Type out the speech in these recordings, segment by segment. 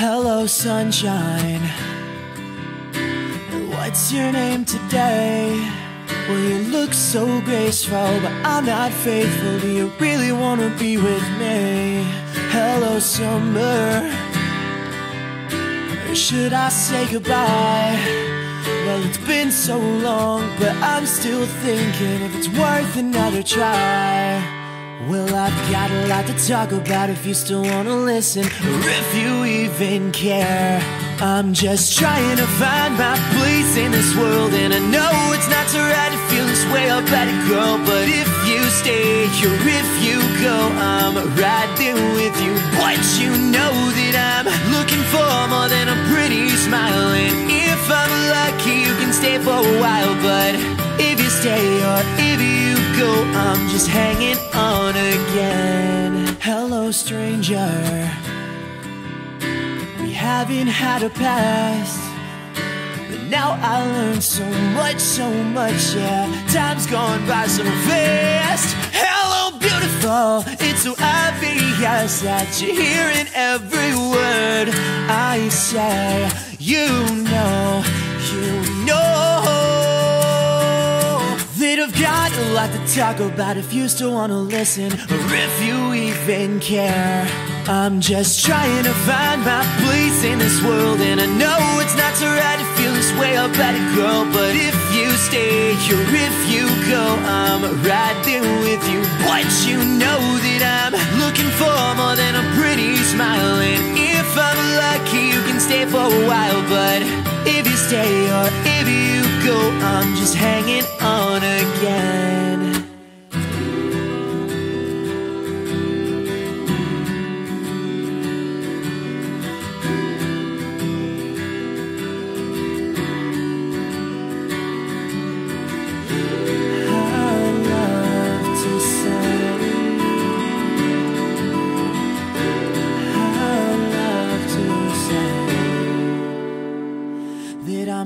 Hello, sunshine. What's your name today? Well, you look so graceful, but I'm not faithful. Do you really wanna be with me? Hello, summer. Or should I say goodbye? Well, it's been so long, but I'm still thinking if it's worth another try. Well, I've got a lot to talk about if you still wanna listen, or if you even care. I'm just trying to find my place in this world, and I know it's not so right to feel this way about it, girl. But if you stay or if you go, I'm right there with you. But you know that I'm looking for more than a pretty smile, and if I'm lucky, you can stay for a while. But if you stay or go, I'm just hanging on again. Hello, stranger. We haven't had a past. But now I learned so much, so much, yeah. Time's gone by so fast. Hello, beautiful. It's so obvious that you're hearing every word I say. You a lot to talk about if you still wanna listen or if you even care. I'm just trying to find my place in this world, and I know it's not so right to feel this way about it, girl. But if you stay or if you go, I'm right there with you. But you know that I'm looking for more than a pretty smile, and if I'm lucky, you can stay for a while. But if you stay or if you go, I'm just hanging on again.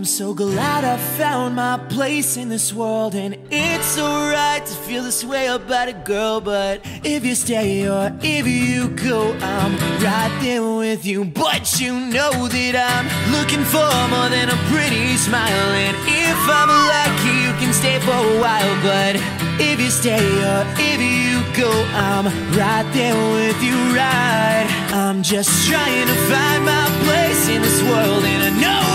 I'm so glad I found my place in this world, and it's alright to feel this way about a girl. But if you stay or if you go, I'm right there with you. But you know that I'm looking for more than a pretty smile, and if I'm lucky, you can stay for a while. But if you stay or if you go, I'm right there with you, right? I'm just trying to find my place in this world, and I know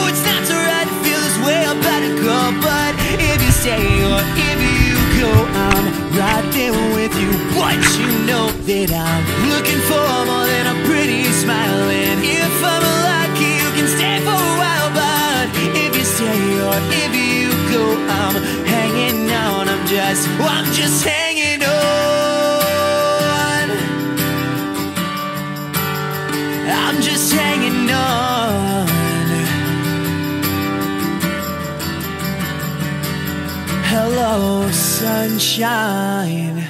you know that I'm looking for more than a pretty smile, and if I'm lucky, you can stay for a while. But if you stay or if you go, I'm hanging on. I'm just, I'm just hanging on. I'm just hanging on. Hello, sunshine.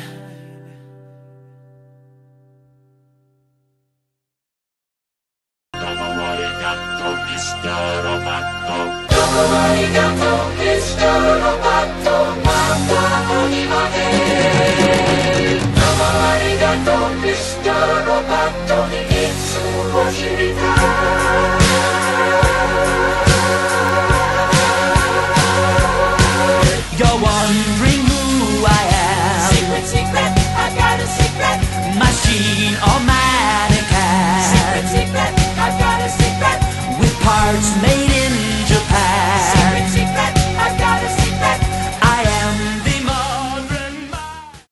gatto, mister Robatto. Domani gatto, mister Robatto, mamma animate. Domani gatto, mister Robatto, inizio.